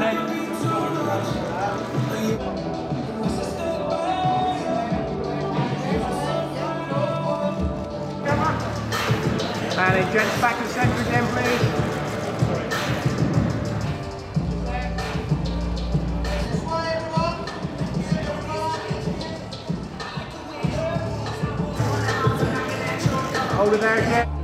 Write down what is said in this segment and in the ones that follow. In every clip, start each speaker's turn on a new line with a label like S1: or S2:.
S1: And then gents back to centre again, please. Hold it there again.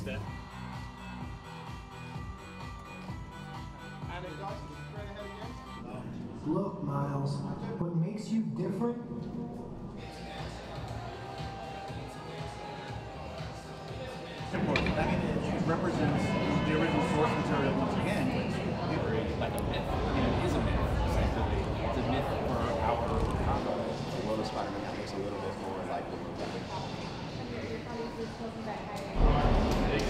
S2: What's this step?
S3: Look, Miles, what makes you different
S4: important. I mean, it represents the original source material once again, which
S5: like a myth. I mean, it is a myth, essentially. It's a myth for our combo.
S6: The world of Spider-Man that looks a little bit more like the movie.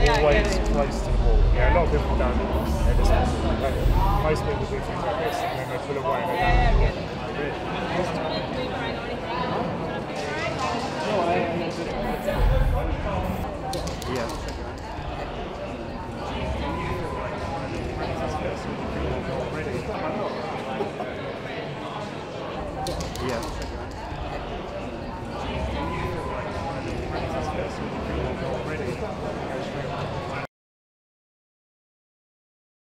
S2: keep it always close to the wall. Yeah, a lot of people don't. They just, like, most people do things like this and then they pull away and they don't.
S1: Yeah.